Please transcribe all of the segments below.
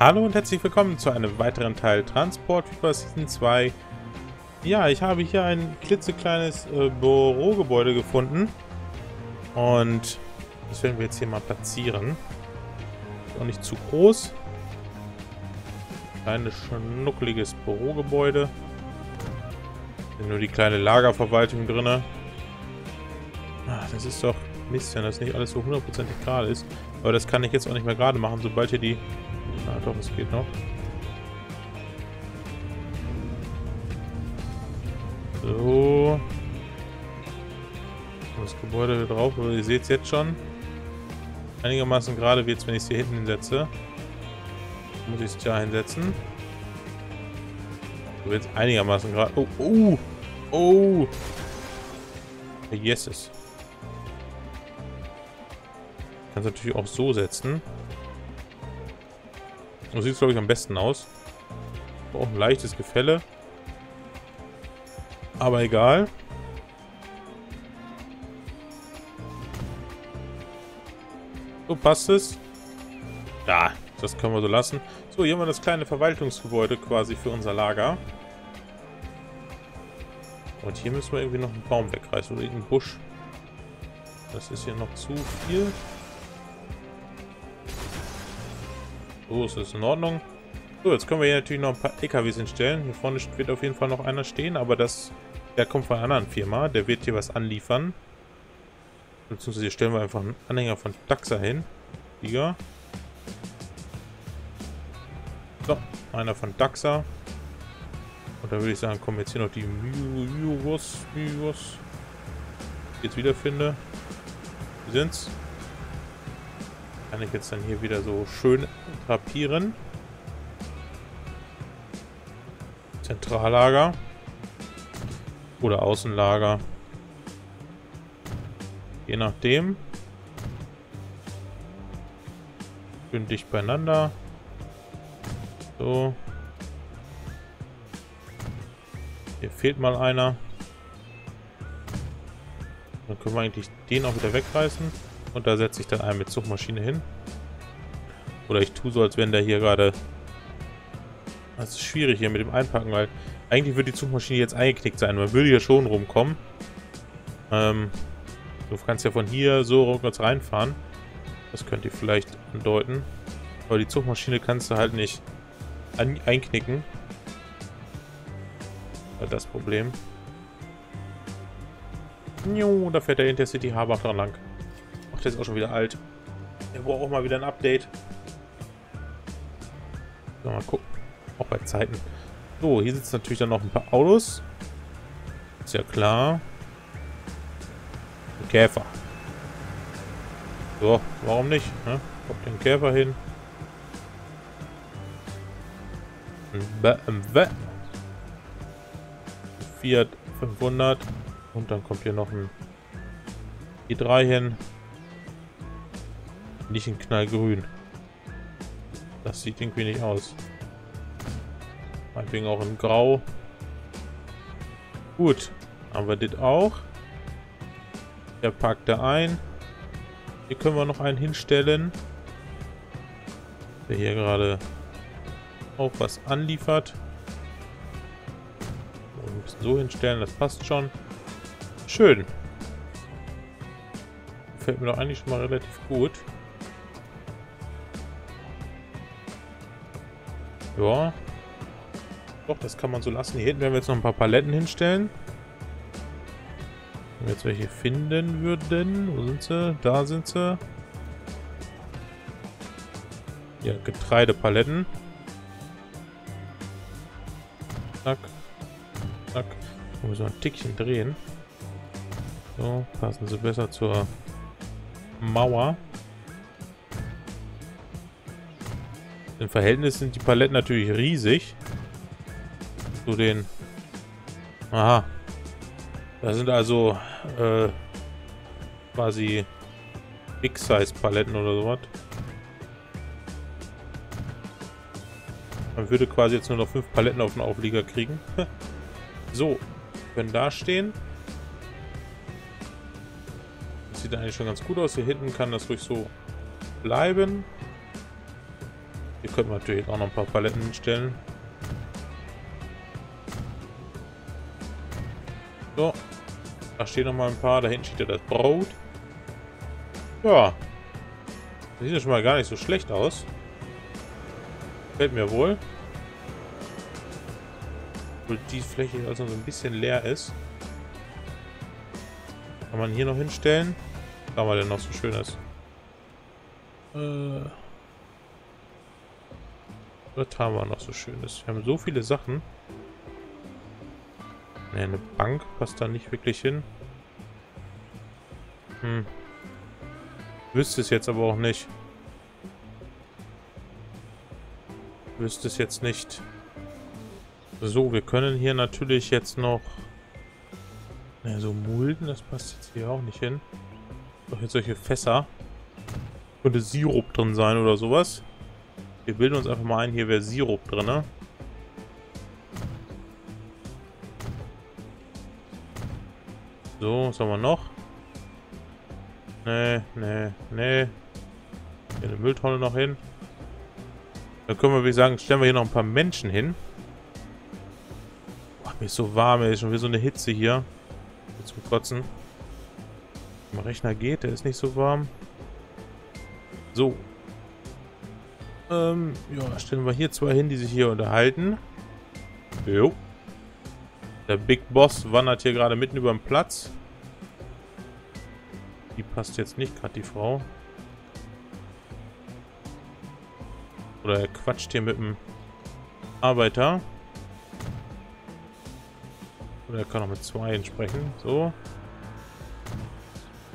Hallo und herzlich willkommen zu einem weiteren Teil Transport über Season 2. Ja, ich habe hier ein klitzekleines äh, Bürogebäude gefunden. Und das werden wir jetzt hier mal platzieren. Ist auch nicht zu groß. Kleines, schnuckeliges Bürogebäude. Nur die kleine Lagerverwaltung drin. Ah, das ist doch Mist, wenn das nicht alles so hundertprozentig gerade ist. Aber das kann ich jetzt auch nicht mehr gerade machen, sobald hier die Doch, es geht noch. So. Das Gebäude drauf, aber ihr seht es jetzt schon. Einigermaßen gerade wird es, wenn ich es hier hinten hinsetze. Muss ich es da hinsetzen. So wird es einigermaßen gerade. Oh, oh, oh. Yeses. Kann es natürlich auch so setzen. So sieht es, glaube ich, am besten aus. Auch ein leichtes Gefälle. Aber egal. So passt es. Ja, das können wir so lassen. So, hier haben wir das kleine Verwaltungsgebäude quasi für unser Lager. Und hier müssen wir irgendwie noch einen Baum wegreißen oder irgendeinen Busch. Das ist hier noch zu viel. So, ist das in Ordnung. So, jetzt können wir hier natürlich noch ein paar LKWs hinstellen. Hier vorne wird auf jeden Fall noch einer stehen, aber das, der kommt von einer anderen Firma. Der wird hier was anliefern. Beziehungsweise hier stellen wir einfach einen Anhänger von Daxa hin. Liga. So, einer von Daxa. Und dann würde ich sagen, kommen jetzt hier noch die Myos, Myos. Jetzt wiederfinde. Wie sind's? Kann ich jetzt dann hier wieder so schön drapieren. Zentrallager. Oder Außenlager. Je nachdem. Schön dicht beieinander. So. Hier fehlt mal einer. Dann können wir eigentlich den auch wieder wegreißen. Und da setze ich dann einen mit Zugmaschine hin. Oder ich tue so, als wenn der hier gerade... Das ist schwierig hier mit dem Einpacken, weil eigentlich würde die Zugmaschine jetzt eingeknickt sein. Man würde hier schon rumkommen. Ähm, du kannst ja von hier so rückwärts reinfahren. Das könnt ihr vielleicht andeuten. Aber die Zugmaschine kannst du halt nicht einknicken. Das das Problem. Jo, da fährt der Intercity Harbach dran lang. Ist auch schon wieder alt. Der braucht auch mal wieder ein Update. So, mal gucken. Auch bei Zeiten. So, hier sitzen natürlich dann noch ein paar Autos. Ist ja klar. Ein Käfer. So, warum nicht? Ne? Kommt den Käfer hin. Ein BMW. Fiat 500. Und dann kommt hier noch ein i3 hin. Nicht in knallgrün. Das sieht irgendwie nicht aus. Meinetwegen auch in grau. Gut. Haben wir das auch. Der packt da ein. Hier können wir noch einen hinstellen. Der hier gerade auch was anliefert. Ein so hinstellen, das passt schon. Schön. Fällt mir doch eigentlich schon mal relativ gut. Ja. Doch, das kann man so lassen. Hier hinten werden wir jetzt noch ein paar Paletten hinstellen. Wenn wir jetzt welche finden würden. Wo sind sie? Da sind sie. Ja, Getreidepaletten. Zack. Zack. Muss so ein Tickchen drehen. So, passen sie besser zur Mauer. Im Verhältnis sind die Paletten natürlich riesig. Zu den... Aha. Da sind also äh, quasi Big-Size-Paletten oder sowas. Man würde quasi jetzt nur noch fünf Paletten auf den Auflieger kriegen. so, können da stehen. Das sieht eigentlich schon ganz gut aus. Hier hinten kann das ruhig so bleiben. Hier könnten wir natürlich auch noch ein paar Paletten hinstellen. So. Da stehen noch mal ein paar. Da hinten steht ja das Brot. Ja. Das sieht ja schon mal gar nicht so schlecht aus. Fällt mir wohl. Obwohl die Fläche also so ein bisschen leer ist. Kann man hier noch hinstellen? Was haben wir denn noch so schönes? Äh. Was haben wir noch so schönes? Wir haben so viele Sachen. Ne, eine Bank passt da nicht wirklich hin. Hm. Wüsste es jetzt aber auch nicht. Wüsste es jetzt nicht. So, wir können hier natürlich jetzt noch... Ne, so Mulden, das passt jetzt hier auch nicht hin. Doch jetzt solche Fässer. Könnte Sirup drin sein oder sowas. Wir bilden uns einfach mal ein, hier wäre Sirup drin, ne? So, was haben wir noch? Nee, nee, nee. Hier eine Mülltonne noch hin. Dann können wir, wie sagen, stellen wir hier noch ein paar Menschen hin. Boah, mir ist so warm, ey. Ist schon wieder so eine Hitze hier. Zum Kotzen. Mein Rechner geht, der ist nicht so warm. So. Ähm, ja, stellen wir hier zwei hin, die sich hier unterhalten. Jo. Der Big Boss wandert hier gerade mitten über den Platz. Die passt jetzt nicht gerade, die Frau. Oder er quatscht hier mit dem Arbeiter. Oder er kann auch mit zwei sprechen. So.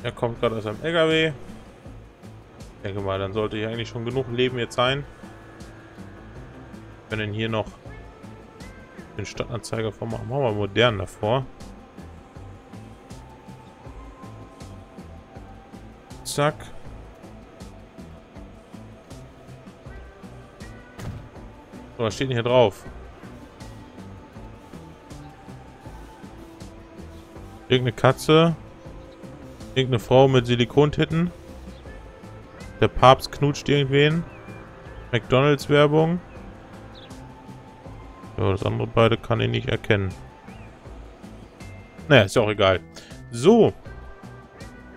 Er kommt gerade aus seinem LKW. Denke mal, dann sollte hier eigentlich schon genug Leben jetzt sein. Wir können hier noch den Stadtanzeiger vormachen. Machen wir modern davor. Zack. So, was steht denn hier drauf? Irgendeine Katze. Irgendeine Frau mit Silikontitten. Der Papst knutscht irgendwen. McDonalds Werbung. Ja, das andere beide kann ich nicht erkennen. Naja, ist ja auch egal. So.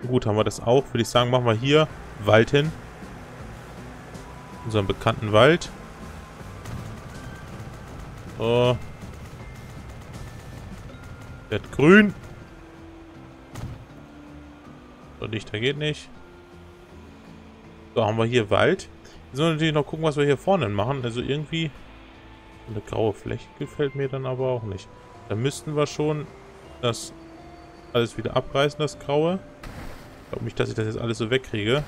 Gut, haben wir das auch. Würde ich sagen, machen wir hier Wald hin. Unseren bekannten Wald. So. Hat grün. So, dichter geht nicht. So, haben wir hier Wald. Jetzt sollen wir natürlich noch gucken, was wir hier vorne machen. Also irgendwie... Eine graue Fläche gefällt mir dann aber auch nicht. Da müssten wir schon das alles wieder abreißen, das Graue. Ich glaube nicht, dass ich das jetzt alles so wegkriege.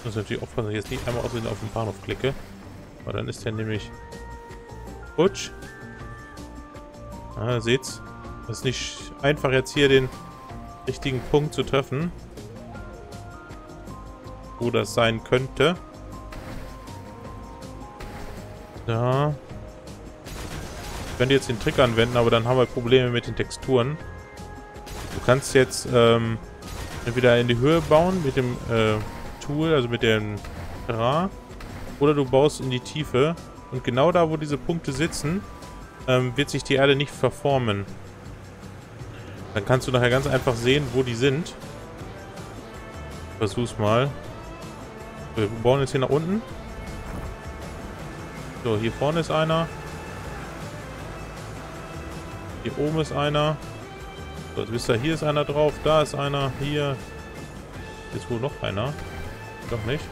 Ich muss natürlich aufpassen, dass ich jetzt nicht einmal den, auf den Bahnhof klicke. Aber dann ist der nämlich futsch. Ah, seht's. Es ist nicht einfach jetzt hier den richtigen Punkt zu treffen. Wo das sein könnte. Da. Ich könnte jetzt den Trick anwenden, aber dann haben wir Probleme mit den Texturen. Du kannst jetzt ähm, entweder in die Höhe bauen mit dem äh, Tool, also mit dem Terrain. Oder du baust in die Tiefe. Und genau da, wo diese Punkte sitzen, ähm, wird sich die Erde nicht verformen. Dann kannst du nachher ganz einfach sehen, wo die sind. Versuch's mal. Wir bauen jetzt hier nach unten. So, hier vorne ist einer. Hier oben ist einer. So, jetzt wisst ihr, hier ist einer drauf, da ist einer, hier. Ist wohl noch einer. Doch nicht.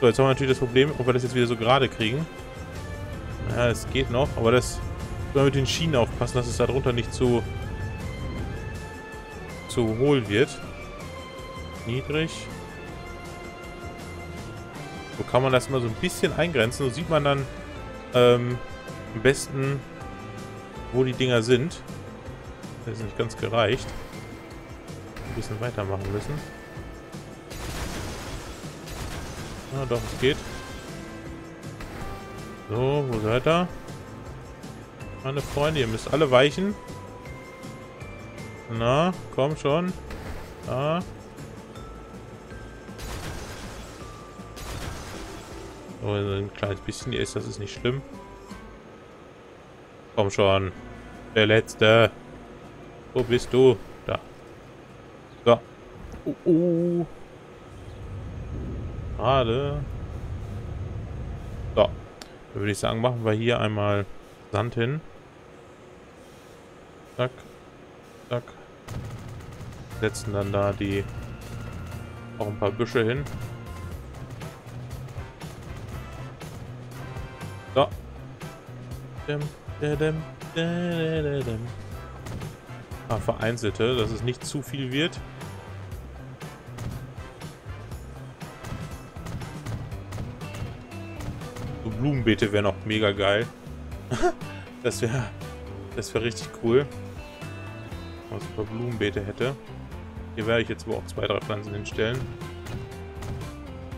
So, jetzt haben wir natürlich das Problem, ob wir das jetzt wieder so gerade kriegen. Ja, es geht noch, aber das... Müssen mit den Schienen aufpassen, dass es darunter nicht zu zu hohl wird. Niedrig. So kann man das mal so ein bisschen eingrenzen. So sieht man dann ähm, am besten, wo die Dinger sind. Das ist nicht ganz gereicht. Ein bisschen weitermachen müssen. Ja, doch, es geht. So, wo seid ihr? Meine Freunde, ihr müsst alle weichen. Na, komm schon. Na. Aber ein kleines bisschen ist, das ist nicht schlimm. Komm schon. Der Letzte. Wo bist du? Da. So. Uh, uh. Gerade. So. Dann würde ich sagen, machen wir hier einmal Sand hin. Zack. Zack. Setzen dann da die auch ein paar Büsche hin. Paar vereinzelte, dass es nicht zu viel wird. So Blumenbeete wäre noch mega geil. das wäre das wäre richtig cool. Wenn man paar Blumenbeete hätte. Hier werde ich jetzt aber auch zwei, drei Pflanzen hinstellen.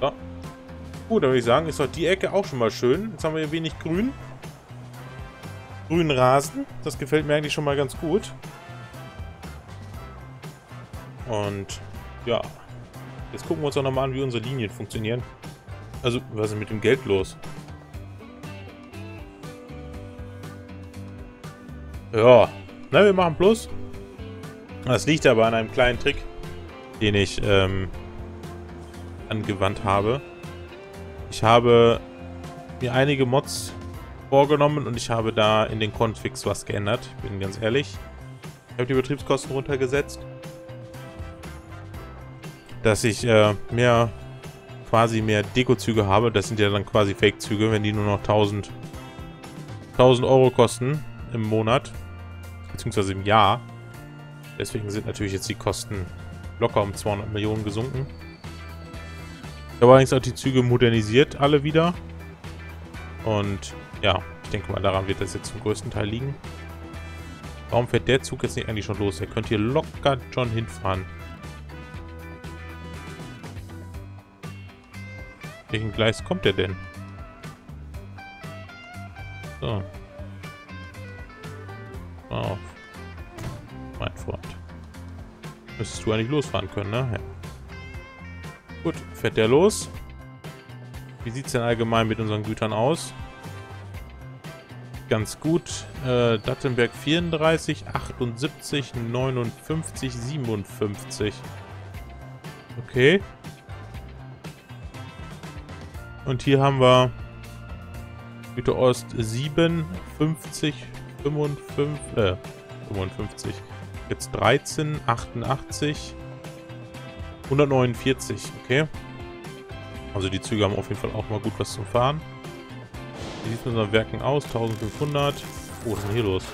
So. Gut, dann würde ich sagen, ist doch die Ecke auch schon mal schön. Jetzt haben wir hier wenig Grün. Grünen Rasen. Das gefällt mir eigentlich schon mal ganz gut. Und ja. Jetzt gucken wir uns auch nochmal an, wie unsere Linien funktionieren. Also, was ist mit dem Geld los? Ja. Na, wir machen Plus. Das liegt aber an einem kleinen Trick, den ich ähm, angewandt habe. Ich habe mir einige Mods vorgenommen und ich habe da in den Configs was geändert. Bin ganz ehrlich. Ich habe die Betriebskosten runtergesetzt. Dass ich äh, mehr, quasi mehr Dekozüge habe. Das sind ja dann quasi Fake-Züge, wenn die nur noch 1000, 1000 Euro kosten im Monat. Beziehungsweise im Jahr. Deswegen sind natürlich jetzt die Kosten locker um 200 Millionen gesunken. Ich habe allerdings auch die Züge modernisiert, alle wieder. Und ja, ich denke mal, daran wird das jetzt zum größten Teil liegen. Warum fährt der Zug jetzt nicht eigentlich schon los? Der könnte hier locker schon hinfahren. Welchen Gleis kommt der denn? So. Auf mein Freund. Müsstest du eigentlich losfahren können, ne? Ja. Gut, fährt der los. Wie sieht es denn allgemein mit unseren Gütern aus? Ganz gut. Äh, Dattenberg 34, 78, 59, 57. Okay. Und hier haben wir Güter Ost 7, 50, 55, äh, 55. Jetzt 13, 88, 149, okay. Also die Züge haben auf jeden Fall auch mal gut was zum Fahren. Wie sieht es mit unseren Werken aus? 1500. Oh, was ist denn hier los?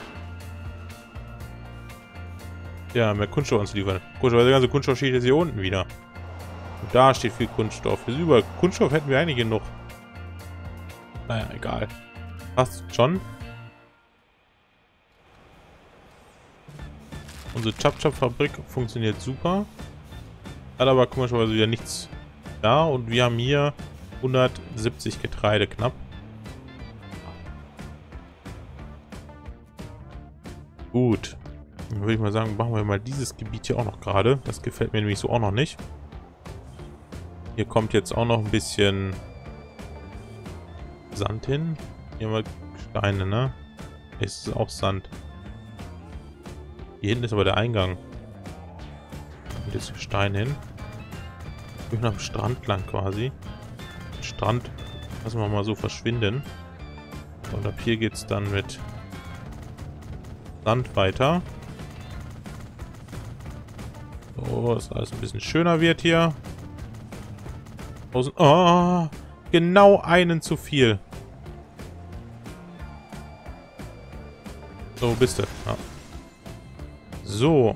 Ja, mehr Kunststoff anzuliefern. Kunststoff, der ganze Kunststoff steht jetzt hier unten wieder. Und da steht viel Kunststoff. Hier über Kunststoff hätten wir eigentlich genug. Naja, egal. Passt schon. Unsere Chap-Chap-Fabrik funktioniert super. Hat aber komischerweise wieder nichts da. Und wir haben hier 170 Getreide knapp. Gut. Dann würde ich mal sagen, machen wir mal dieses Gebiet hier auch noch gerade. Das gefällt mir nämlich so auch noch nicht. Hier kommt jetzt auch noch ein bisschen Sand hin. Hier haben wir Steine, ne? Es ist auch Sand. Hier hinten ist aber der Eingang. Und jetzt Stein hin. Ich bin am Strand lang quasi. Strand lassen wir mal so verschwinden. Und ab hier geht es dann mit Sand weiter. So, dass alles ein bisschen schöner wird hier. Oh, genau einen zu viel. So, bist du? Ah. So.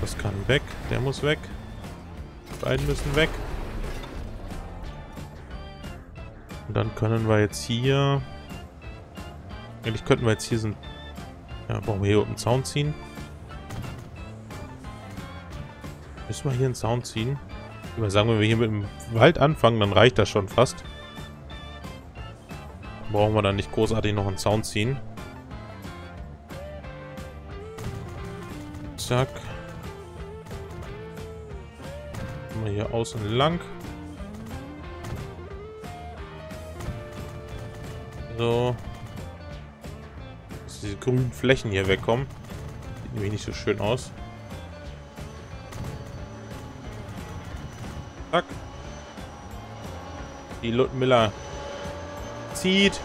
Das kann weg. Der muss weg. Die beiden müssen weg. Und dann können wir jetzt hier... Eigentlich könnten wir jetzt hier so ein... Ja, brauchen wir hier unten einen Zaun ziehen. Müssen wir hier einen Zaun ziehen? Ich würde sagen, wenn wir hier mit dem Wald anfangen, dann reicht das schon fast. Brauchen wir dann nicht großartig noch einen Zaun ziehen. Zack. Mal hier außen lang. So. Diese grünen Flächen hier wegkommen. Sieht nämlich nicht so schön aus. Zack. Die Ludmilla zieht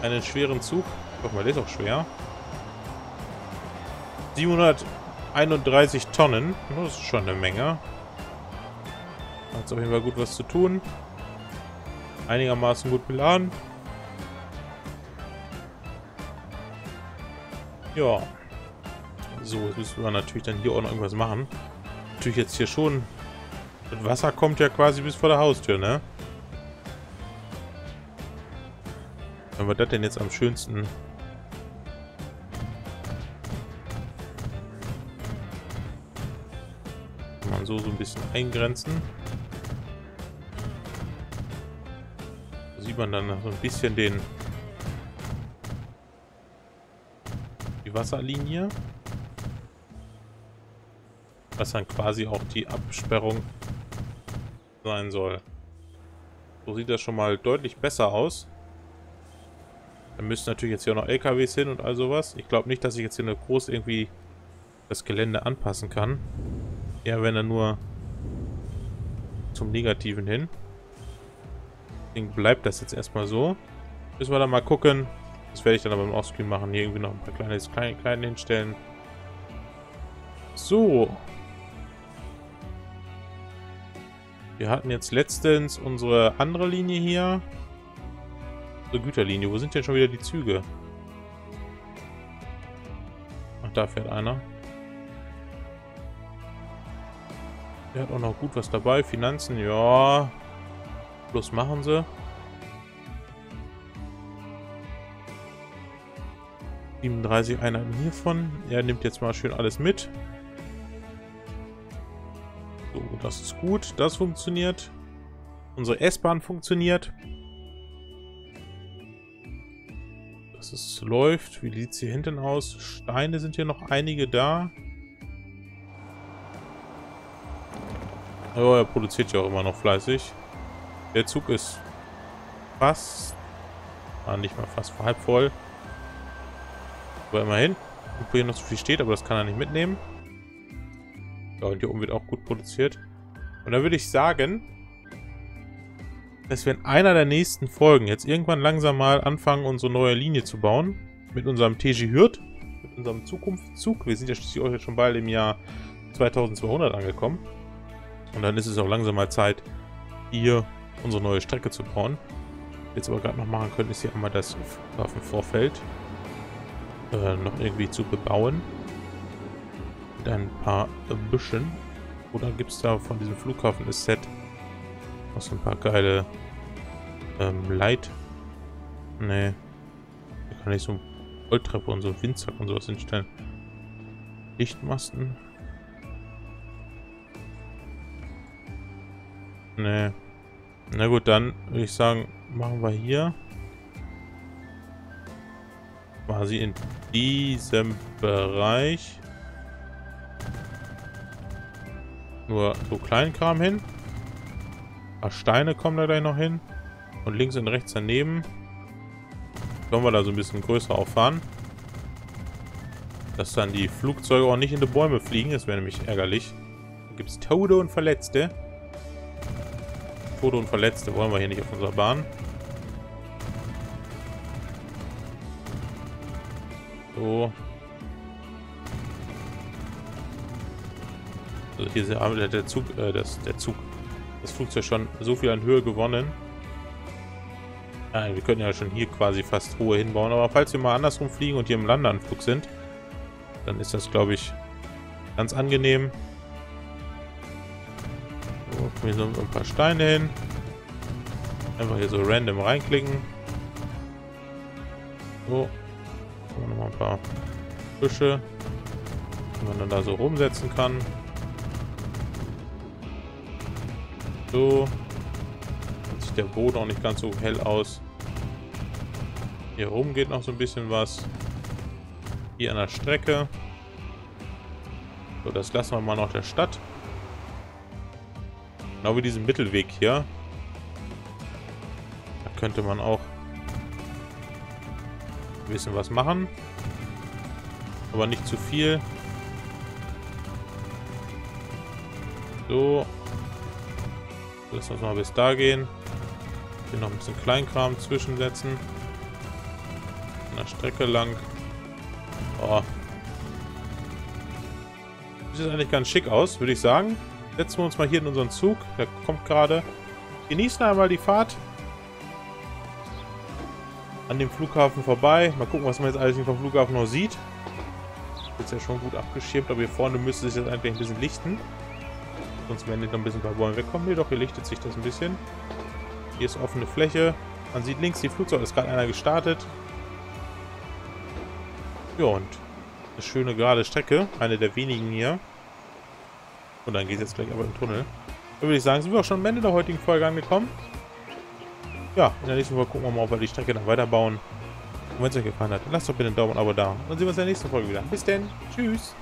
einen schweren Zug. Guck mal, der ist auch schwer. 731 Tonnen. Das ist schon eine Menge. Hat auf jeden Fall gut was zu tun. Einigermaßen gut beladen. Ja. So, jetzt müssen wir natürlich dann hier auch noch irgendwas machen. Natürlich jetzt hier schon... Das Wasser kommt ja quasi bis vor der Haustür, ne? Wenn wir das denn jetzt am schönsten... Kann man so so ein bisschen eingrenzen. Da sieht man dann so ein bisschen den... Wasserlinie. Was dann quasi auch die Absperrung sein soll. So sieht das schon mal deutlich besser aus. Da müssen natürlich jetzt hier auch noch LKWs hin und all sowas. Ich glaube nicht, dass ich jetzt hier eine groß irgendwie das Gelände anpassen kann. Eher wenn er nur zum Negativen hin. Deswegen bleibt das jetzt erstmal so. Müssen wir dann mal gucken. Das werde ich dann aber im Offscreen machen. Hier irgendwie noch ein paar kleine, kleine, hinstellen. So. Wir hatten jetzt letztens unsere andere Linie hier unsere Güterlinie. Wo sind denn schon wieder die Züge? Ach, da fährt einer. Der hat auch noch gut was dabei. Finanzen, ja. Plus machen sie. ...37 Einheiten hiervon. Er nimmt jetzt mal schön alles mit. So, das ist gut. Das funktioniert. Unsere S-Bahn funktioniert. dass es läuft. Wie sieht es hier hinten aus? Steine sind hier noch einige da. Aber er produziert ja auch immer noch fleißig. Der Zug ist fast, ah, nicht mal fast halb voll. Aber immerhin, ob hier noch so viel steht, aber das kann er nicht mitnehmen. Ja, und hier oben wird auch gut produziert. Und dann würde ich sagen, dass wir in einer der nächsten Folgen jetzt irgendwann langsam mal anfangen, unsere neue Linie zu bauen. Mit unserem TG Hürth, mit unserem Zukunftszug. Wir sind ja schließlich auch jetzt schon bald im Jahr 2200 angekommen. Und dann ist es auch langsam mal Zeit, hier unsere neue Strecke zu bauen. Jetzt aber gerade noch machen können, ist hier einmal das Flughafenvorfeld äh, noch irgendwie zu bebauen. Mit ein paar Büschen. Oder gibt es da von diesem Flughafen-Set noch so ein paar geile ähm, Light. Nee. Da kann ich so Goldtreppe und so Windsack und sowas hinstellen. Lichtmasten. Nee. Na gut, dann würde ich sagen, machen wir hier quasi in diesem Bereich nur so Kleinkram hin paar Steine kommen da gleich noch hin. Und links und rechts daneben können wir da so ein bisschen größer auffahren. Dass dann die Flugzeuge auch nicht in die Bäume fliegen. Das wäre nämlich ärgerlich. Da gibt es Tode und Verletzte. Tode und Verletzte wollen wir hier nicht auf unserer Bahn. So. Also hier ist der Zug, äh, das, der Zug, das Flugzeug schon so viel an Höhe gewonnen. Ja, wir können ja schon hier quasi fast Ruhe hinbauen. Aber falls wir mal andersrum fliegen und hier im Landeanflug sind, dann ist das, glaube ich, ganz angenehm. So, hier so ein paar Steine hin. Einfach hier so random reinklicken. So. Nochmal ein paar Büsche, die man dann da so rumsetzen kann. So. Dann sieht der Boden auch nicht ganz so hell aus. Hier oben geht noch so ein bisschen was. Hier an der Strecke. So, das lassen wir mal noch der Stadt. Genau wie diesen Mittelweg hier. Da könnte man auch ein bisschen was machen. Aber nicht zu viel. So. Lass uns mal bis da gehen. Hier noch ein bisschen Kleinkram zwischensetzen. An der Strecke lang. Oh. Sieht eigentlich ganz schick aus, würde ich sagen. Setzen wir uns mal hier in unseren Zug. Der kommt gerade. Genießen einmal die Fahrt. An dem Flughafen vorbei. Mal gucken, was man jetzt alles vom Flughafen noch sieht. Ist ja schon gut abgeschirmt, aber hier vorne müsste sich jetzt eigentlich ein bisschen lichten. Sonst werden nicht noch ein bisschen ein paar Bäume wegkommen. Nee, doch, hier lichtet sich das ein bisschen. Hier ist offene Fläche. Man sieht links die Flugzeug, ist gerade einer gestartet. Ja, und eine schöne gerade Strecke. Eine der wenigen hier. Und dann geht es jetzt gleich aber im Tunnel. Dann würde ich sagen, sind wir auch schon am Ende der heutigen Folge angekommen. Ja, in der nächsten Folge gucken wir mal, ob wir die Strecke noch weiterbauen. Und wenn es euch gefallen hat, lasst doch bitte einen Daumen und Abo da. Und dann sehen wir uns in der nächsten Folge wieder. Bis denn. Tschüss.